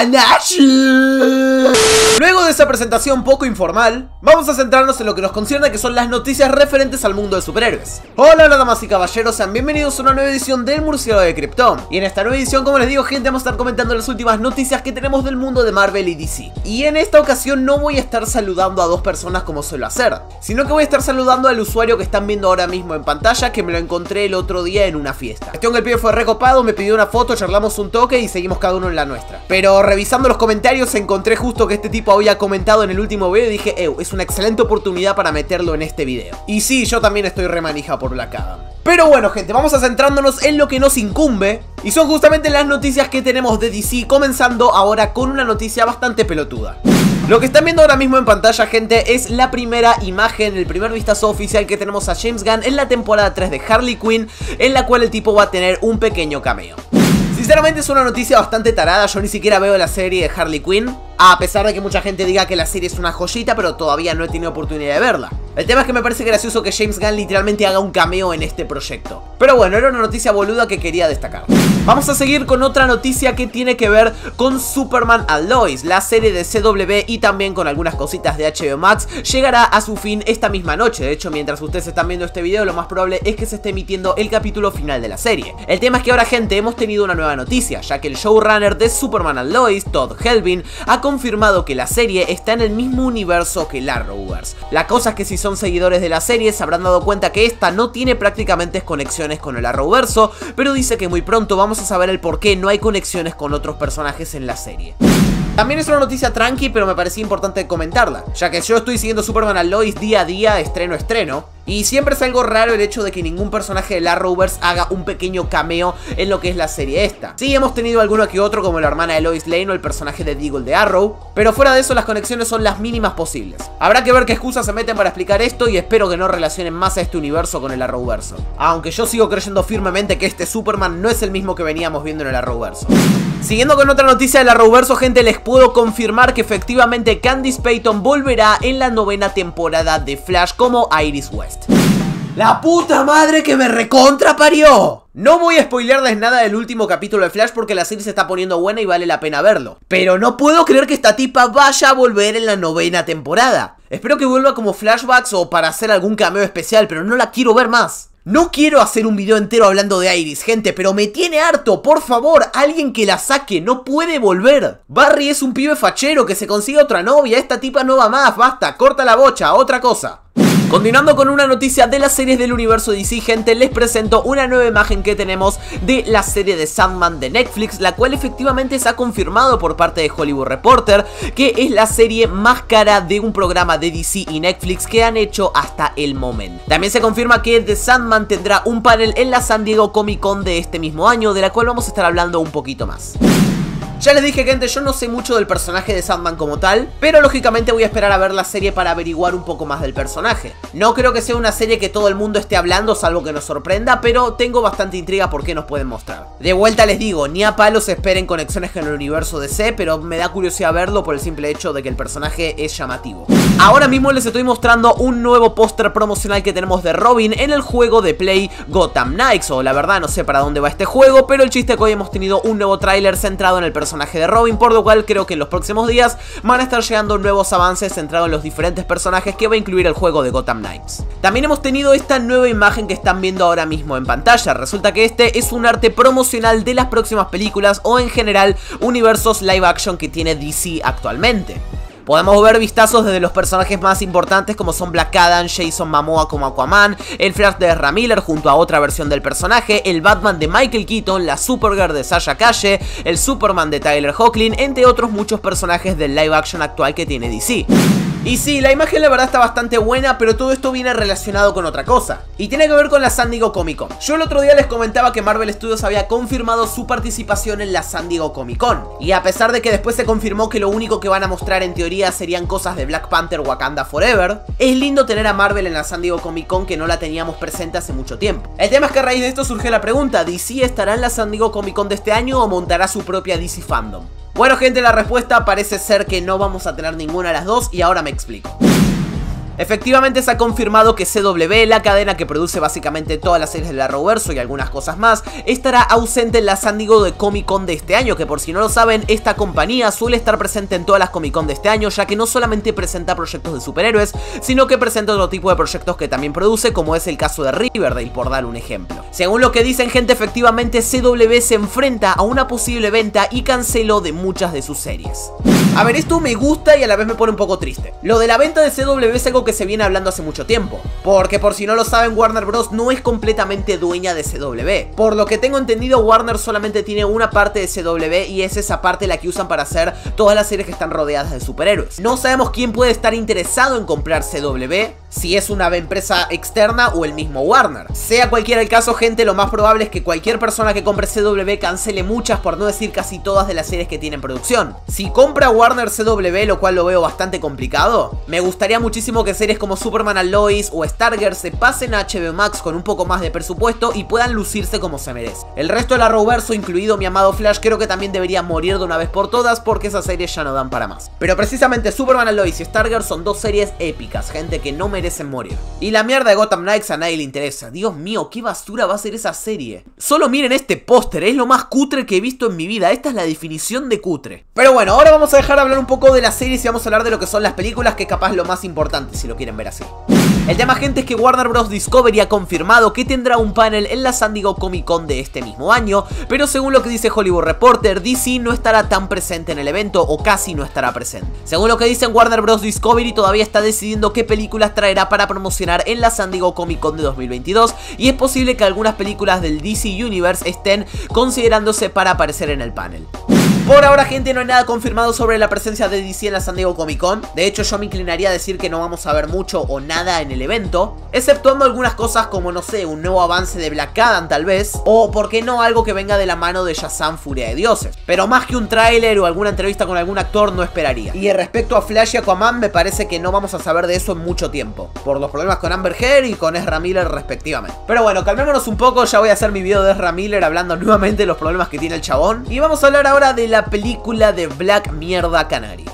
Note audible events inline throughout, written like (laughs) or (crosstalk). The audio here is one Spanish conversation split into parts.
Kardashian. Luego de esa presentación poco informal, vamos a centrarnos en lo que nos concierne que son las noticias referentes al mundo de superhéroes. Hola, hola damas y caballeros, sean bienvenidos a una nueva edición del Murciélago de Krypton. Y en esta nueva edición, como les digo gente, vamos a estar comentando las últimas noticias que tenemos del mundo de Marvel y DC. Y en esta ocasión no voy a estar saludando a dos personas como suelo hacer, sino que voy a estar saludando al usuario que están viendo ahora mismo en pantalla, que me lo encontré el otro día en una fiesta. Cuestión que el pibe fue recopado, me pidió una foto, charlamos un toque y seguimos cada uno en la nuestra. Pero revisando los comentarios encontré justo que este tipo había comentado en el último video y dije, Ew, es una excelente oportunidad para meterlo en este video. Y sí, yo también estoy remanija por Black Adam. Pero bueno gente, vamos a centrándonos en lo que nos incumbe Y son justamente las noticias que tenemos de DC Comenzando ahora con una noticia bastante pelotuda lo que están viendo ahora mismo en pantalla, gente, es la primera imagen, el primer vistazo oficial que tenemos a James Gunn en la temporada 3 de Harley Quinn, en la cual el tipo va a tener un pequeño cameo. Sinceramente es una noticia bastante tarada, yo ni siquiera veo la serie de Harley Quinn, a pesar de que mucha gente diga que la serie es una joyita, pero todavía no he tenido oportunidad de verla. El tema es que me parece gracioso que James Gunn literalmente haga un cameo en este proyecto. Pero bueno, era una noticia boluda que quería destacar. Vamos a seguir con otra noticia que tiene que ver con Superman and Lois, la serie de CW y también con algunas cositas de HBO Max, llegará a su fin esta misma noche. De hecho, mientras ustedes están viendo este video, lo más probable es que se esté emitiendo el capítulo final de la serie. El tema es que ahora, gente, hemos tenido una nueva noticia, ya que el showrunner de Superman and Lois, Todd Helvin, ha confirmado que la serie está en el mismo universo que la Arrowverse. La cosa es que si son seguidores de la serie se habrán dado cuenta que esta no tiene prácticamente conexiones con el Arrowverso, pero dice que muy pronto vamos a saber el por qué no hay conexiones con otros personajes en la serie. También es una noticia tranqui, pero me parecía importante comentarla, ya que yo estoy siguiendo Superman a Lois día a día, estreno a estreno, y siempre es algo raro el hecho de que ningún personaje de la haga un pequeño cameo en lo que es la serie esta. Sí, hemos tenido alguno que otro como la hermana de Lois Lane o el personaje de Deagle de Arrow, pero fuera de eso las conexiones son las mínimas posibles. Habrá que ver qué excusas se meten para explicar esto y espero que no relacionen más a este universo con el Arrowverso. Aunque yo sigo creyendo firmemente que este Superman no es el mismo que veníamos viendo en el Arrowverso. Siguiendo con otra noticia del Arrowverso, gente, les puedo confirmar que efectivamente Candice Payton volverá en la novena temporada de Flash como Iris West. ¡La puta madre que me recontra parió! No voy a spoilearles nada del último capítulo de Flash porque la serie se está poniendo buena y vale la pena verlo. Pero no puedo creer que esta tipa vaya a volver en la novena temporada. Espero que vuelva como flashbacks o para hacer algún cameo especial, pero no la quiero ver más. No quiero hacer un video entero hablando de Iris, gente, pero me tiene harto, por favor, alguien que la saque, no puede volver. Barry es un pibe fachero, que se consiga otra novia, esta tipa no va más, basta, corta la bocha, otra cosa. Continuando con una noticia de las series del universo DC, gente, les presento una nueva imagen que tenemos de la serie de Sandman de Netflix, la cual efectivamente se ha confirmado por parte de Hollywood Reporter que es la serie más cara de un programa de DC y Netflix que han hecho hasta el momento. También se confirma que The Sandman tendrá un panel en la San Diego Comic Con de este mismo año, de la cual vamos a estar hablando un poquito más. Ya les dije gente, yo no sé mucho del personaje de Sandman como tal, pero lógicamente voy a esperar a ver la serie para averiguar un poco más del personaje. No creo que sea una serie que todo el mundo esté hablando, salvo que nos sorprenda, pero tengo bastante intriga por qué nos pueden mostrar. De vuelta les digo, ni a palos esperen conexiones con el universo DC, pero me da curiosidad verlo por el simple hecho de que el personaje es llamativo. Ahora mismo les estoy mostrando un nuevo póster promocional que tenemos de Robin en el juego de Play Gotham Knights, o la verdad no sé para dónde va este juego, pero el chiste que hoy hemos tenido un nuevo tráiler centrado en el personaje personaje de Robin, por lo cual creo que en los próximos días van a estar llegando nuevos avances centrados en los diferentes personajes que va a incluir el juego de Gotham Knights. También hemos tenido esta nueva imagen que están viendo ahora mismo en pantalla, resulta que este es un arte promocional de las próximas películas o en general universos live action que tiene DC actualmente. Podemos ver vistazos desde los personajes más importantes como son Black Adam, Jason Momoa como Aquaman, el Flash de Ezra Miller junto a otra versión del personaje, el Batman de Michael Keaton, la Supergirl de Sasha Calle, el Superman de Tyler Hoechlin, entre otros muchos personajes del live action actual que tiene DC. Y sí, la imagen la verdad está bastante buena, pero todo esto viene relacionado con otra cosa. Y tiene que ver con la San Diego Comic Con. Yo el otro día les comentaba que Marvel Studios había confirmado su participación en la San Diego Comic Con. Y a pesar de que después se confirmó que lo único que van a mostrar en teoría serían cosas de Black Panther Wakanda Forever, es lindo tener a Marvel en la San Diego Comic Con que no la teníamos presente hace mucho tiempo. El tema es que a raíz de esto surge la pregunta, ¿DC estará en la San Diego Comic Con de este año o montará su propia DC Fandom? Bueno gente, la respuesta parece ser que no vamos a tener ninguna de las dos y ahora me explico. Efectivamente se ha confirmado que CW, la cadena que produce básicamente todas las series de la Arrowverso y algunas cosas más, estará ausente en la San de Comic Con de este año, que por si no lo saben, esta compañía suele estar presente en todas las Comic Con de este año, ya que no solamente presenta proyectos de superhéroes, sino que presenta otro tipo de proyectos que también produce, como es el caso de Riverdale, por dar un ejemplo. Según lo que dicen gente, efectivamente CW se enfrenta a una posible venta y canceló de muchas de sus series. A ver, esto me gusta y a la vez me pone un poco triste. Lo de la venta de CW es algo que se viene hablando hace mucho tiempo, porque por si no lo saben, Warner Bros. no es completamente dueña de CW. Por lo que tengo entendido, Warner solamente tiene una parte de CW y es esa parte la que usan para hacer todas las series que están rodeadas de superhéroes. No sabemos quién puede estar interesado en comprar CW, si es una empresa externa o el mismo Warner. Sea cualquiera el caso, gente, lo más probable es que cualquier persona que compre CW cancele muchas, por no decir casi todas de las series que tienen producción. Si compra Warner CW, lo cual lo veo bastante complicado, me gustaría muchísimo que series como Superman and Lois o Stargirl se pasen a HBO Max con un poco más de presupuesto y puedan lucirse como se merece. El resto de la Arrowverso, incluido mi amado Flash, creo que también debería morir de una vez por todas porque esas series ya no dan para más. Pero precisamente Superman and Lois y Stargirl son dos series épicas, gente que no Y la mierda de Gotham Knights a nadie le interesa. Dios mío, qué basura va a ser esa serie. Solo miren este póster, es lo más cutre que he visto en mi vida. Esta es la definición de cutre. Pero bueno, ahora vamos a dejar de hablar un poco de las series y vamos a hablar de lo que son las películas, que capaz lo más importante si lo quieren ver así. El tema gente es que Warner Bros. Discovery ha confirmado que tendrá un panel en la San Diego Comic Con de este mismo año, pero según lo que dice Hollywood Reporter, DC no estará tan presente en el evento o casi no estará presente. Según lo que dicen Warner Bros. Discovery todavía está decidiendo qué películas traerá para promocionar en la San Diego Comic Con de 2022 y es posible que algunas películas del DC Universe estén considerándose para aparecer en el panel. Por ahora, gente, no hay nada confirmado sobre la presencia de DC en la San Diego Comic Con. De hecho, yo me inclinaría a decir que no vamos a ver mucho o nada en el evento. Exceptuando algunas cosas como, no sé, un nuevo avance de Black Adam tal vez. O, ¿por qué no, algo que venga de la mano de Shazam Furia de Dioses? Pero más que un tráiler o alguna entrevista con algún actor, no esperaría. Y respecto a Flash y Aquaman, me parece que no vamos a saber de eso en mucho tiempo. Por los problemas con Amber Heard y con Ezra Miller respectivamente. Pero bueno, calmémonos un poco, ya voy a hacer mi video de Ezra Miller hablando (laughs) nuevamente de los problemas que tiene el chabón. Y vamos a hablar ahora de la película de Black Mierda Canary.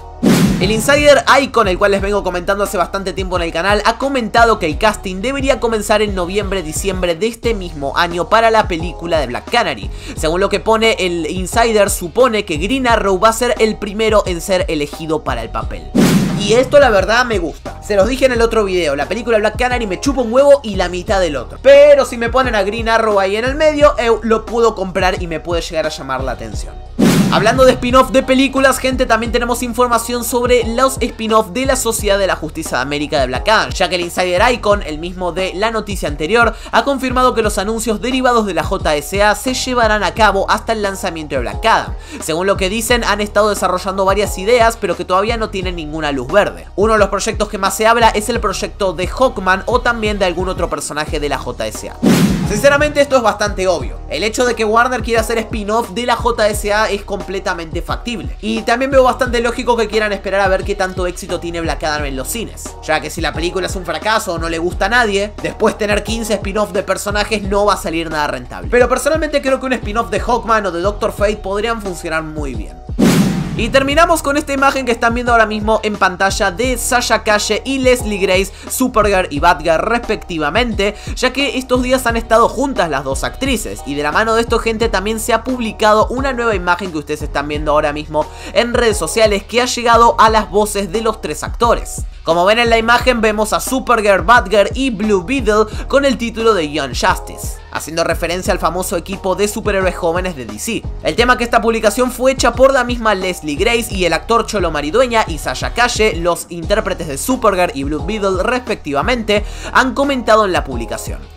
El insider Icon, el cual les vengo comentando hace bastante tiempo en el canal, ha comentado que el casting debería comenzar en noviembre-diciembre de este mismo año para la película de Black Canary. Según lo que pone el insider, supone que Green Arrow va a ser el primero en ser elegido para el papel. Y esto la verdad me gusta. Se los dije en el otro video, la película Black Canary me chupa un huevo y la mitad del otro. Pero si me ponen a Green Arrow ahí en el medio, lo puedo comprar y me puede llegar a llamar la atención. Hablando de spin-off de películas, gente, también tenemos información sobre los spin-off de la Sociedad de la Justicia de América de Black Adam, ya que el Insider Icon, el mismo de la noticia anterior, ha confirmado que los anuncios derivados de la JSA se llevarán a cabo hasta el lanzamiento de Black Adam. Según lo que dicen, han estado desarrollando varias ideas, pero que todavía no tienen ninguna luz verde. Uno de los proyectos que más se habla es el proyecto de Hawkman o también de algún otro personaje de la JSA. Sinceramente esto es bastante obvio. El hecho de que Warner quiera hacer spin-off de la JSA es completamente factible. Y también veo bastante lógico que quieran esperar a ver qué tanto éxito tiene Black Adam en los cines. Ya que si la película es un fracaso o no le gusta a nadie, después tener 15 spin-off de personajes no va a salir nada rentable. Pero personalmente creo que un spin-off de Hawkman o de Doctor Fate podrían funcionar muy bien. Y terminamos con esta imagen que están viendo ahora mismo en pantalla de Sasha Calle y Leslie Grace, Supergirl y Batgirl respectivamente, ya que estos días han estado juntas las dos actrices. Y de la mano de esto, gente, también se ha publicado una nueva imagen que ustedes están viendo ahora mismo en redes sociales que ha llegado a las voces de los tres actores. Como ven en la imagen vemos a Supergirl, Batgirl y Blue Beetle con el título de Young Justice haciendo referencia al famoso equipo de superhéroes jóvenes de DC. El tema que esta publicación fue hecha por la misma Leslie Grace y el actor Cholo Maridueña y Sasha Calle, los intérpretes de Supergirl y Blue Beetle respectivamente, han comentado en la publicación.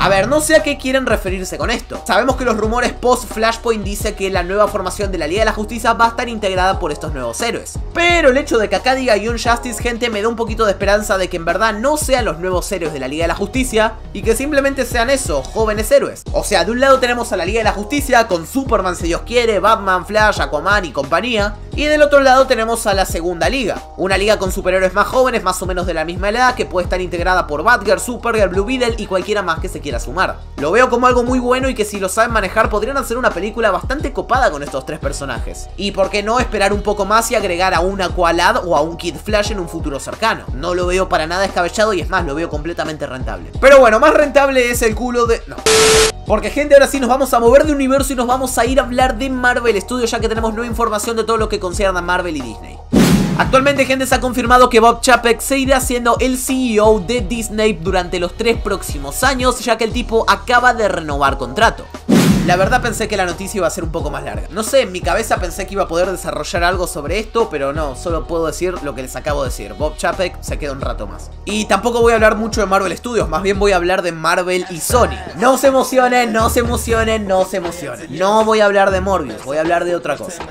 A ver, no sé a qué quieren referirse con esto. Sabemos que los rumores post-Flashpoint dice que la nueva formación de la Liga de la Justicia va a estar integrada por estos nuevos héroes. Pero el hecho de que acá diga Young Justice, gente, me da un poquito de esperanza de que en verdad no sean los nuevos héroes de la Liga de la Justicia y que simplemente sean eso, jóvenes héroes. O sea, de un lado tenemos a la Liga de la Justicia con Superman si Dios quiere, Batman, Flash, Aquaman y compañía. Y del otro lado tenemos a la segunda liga, una liga con superhéroes más jóvenes, más o menos de la misma edad, que puede estar integrada por Batgirl, Supergirl, Blue Beetle y cualquiera más que se quiera sumar. Lo veo como algo muy bueno y que si lo saben manejar podrían hacer una película bastante copada con estos tres personajes. Y por qué no esperar un poco más y agregar a un Aqualad o a un Kid Flash en un futuro cercano. No lo veo para nada descabellado y es más, lo veo completamente rentable. Pero bueno, más rentable es el culo de... No. Porque gente, ahora sí nos vamos a mover de universo y nos vamos a ir a hablar de Marvel Studios ya que tenemos nueva información de todo lo que concierne a Marvel y Disney. Actualmente, gente, se ha confirmado que Bob Chapek se irá siendo el CEO de Disney durante los tres próximos años, ya que el tipo acaba de renovar contrato. La verdad pensé que la noticia iba a ser un poco más larga. No sé, en mi cabeza pensé que iba a poder desarrollar algo sobre esto, pero no, solo puedo decir lo que les acabo de decir. Bob Chapek se queda un rato más. Y tampoco voy a hablar mucho de Marvel Studios, más bien voy a hablar de Marvel y Sony. No se emocionen, no se emocionen, no se emocionen. No voy a hablar de Morbius, voy a hablar de otra cosa.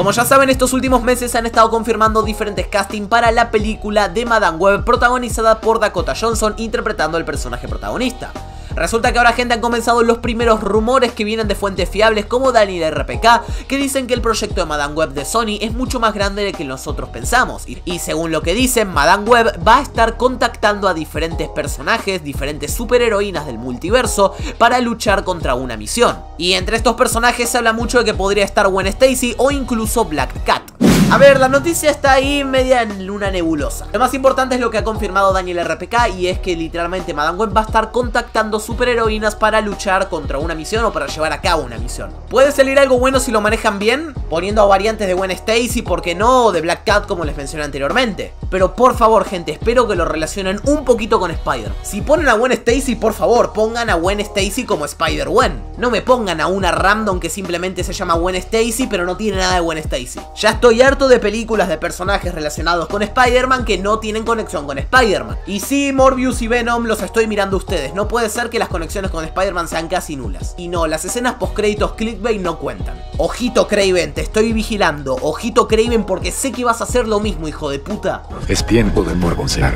Como ya saben, estos últimos meses han estado confirmando diferentes castings para la película de Madame Web protagonizada por Dakota Johnson interpretando el personaje protagonista. Resulta que ahora gente han comenzado los primeros rumores que vienen de fuentes fiables como Daniel RPK que dicen que el proyecto de Madame Web de Sony es mucho más grande de que nosotros pensamos y según lo que dicen Madame Web va a estar contactando a diferentes personajes, diferentes superheroínas del multiverso para luchar contra una misión. Y entre estos personajes se habla mucho de que podría estar Gwen Stacy o incluso Black Cat. A ver, la noticia está ahí media en luna nebulosa. Lo más importante es lo que ha confirmado Daniel RPK y es que literalmente Madame Web va a estar contactando superheroínas para luchar contra una misión o para llevar a cabo una misión. Puede salir algo bueno si lo manejan bien, poniendo a variantes de Gwen Stacy, ¿por qué no? O de Black Cat como les mencioné anteriormente. Pero por favor, gente, espero que lo relacionen un poquito con Spider. Si ponen a Gwen Stacy, por favor, pongan a Gwen Stacy como Spider-Gwen. No me pongan a una random que simplemente se llama Gwen Stacy, pero no tiene nada de Gwen Stacy. Ya estoy harto de películas de personajes relacionados con Spider-Man que no tienen conexión con Spider-Man. Y sí, Morbius y Venom los estoy mirando ustedes. No puede ser que las conexiones con Spider-Man sean casi nulas. Y no, las escenas post-créditos clickbait no cuentan. Ojito Craven, te estoy vigilando. Ojito Craven porque sé que vas a hacer lo mismo, hijo de puta. Es tiempo de morbosear.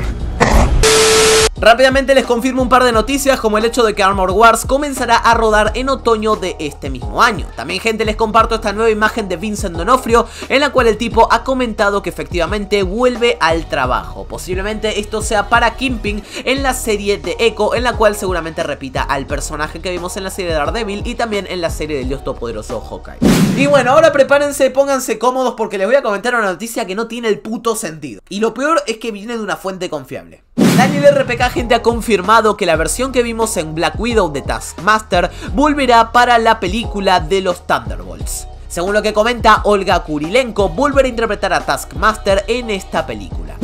Rápidamente les confirmo un par de noticias como el hecho de que Armor Wars comenzará a rodar en otoño de este mismo año. También gente les comparto esta nueva imagen de Vincent Donofrio en la cual el tipo ha comentado que efectivamente vuelve al trabajo. Posiblemente esto sea para Kimping en la serie de Echo en la cual seguramente repita al personaje que vimos en la serie de Daredevil y también en la serie del dios todopoderoso Hawkeye. Y bueno, ahora prepárense, pónganse cómodos porque les voy a comentar una noticia que no tiene el puto sentido. Y lo peor es que viene de una fuente confiable. Daniel RPK gente ha confirmado que la versión que vimos en Black Widow de Taskmaster volverá para la película de los Thunderbolts. Según lo que comenta Olga Kurilenko, volverá a interpretar a Taskmaster en esta película.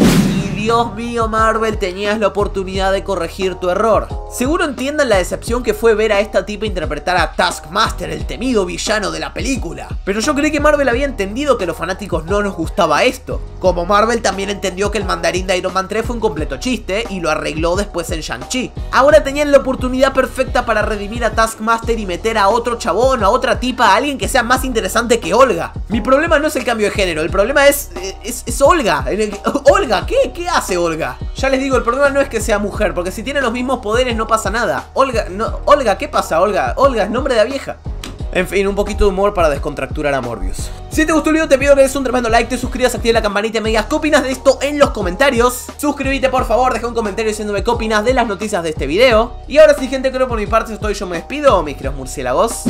Dios mío Marvel, tenías la oportunidad de corregir tu error. Seguro entiendan la decepción que fue ver a esta tipa interpretar a Taskmaster, el temido villano de la película. Pero yo creí que Marvel había entendido que los fanáticos no nos gustaba esto. Como Marvel también entendió que el mandarín de Iron Man 3 fue un completo chiste y lo arregló después en Shang-Chi. Ahora tenían la oportunidad perfecta para redimir a Taskmaster y meter a otro chabón, a otra tipa, a alguien que sea más interesante que Olga. Mi problema no es el cambio de género, el problema es, es, es Olga. (laughs) Olga, ¿qué? ¿Qué hace Olga? Ya les digo, el problema no es que sea mujer, porque si tiene los mismos poderes no pasa nada. Olga, no, Olga, ¿qué pasa, Olga? Olga es nombre de la vieja. En fin, un poquito de humor para descontracturar a Morbius. Si te gustó el video te pido que des un tremendo like, te suscribas, active la campanita y me digas qué opinas de esto en los comentarios. Suscríbete por favor, deja un comentario diciéndome qué opinas de las noticias de este video. Y ahora sí gente, creo por mi parte estoy yo me despido, mis queridos murciélagos.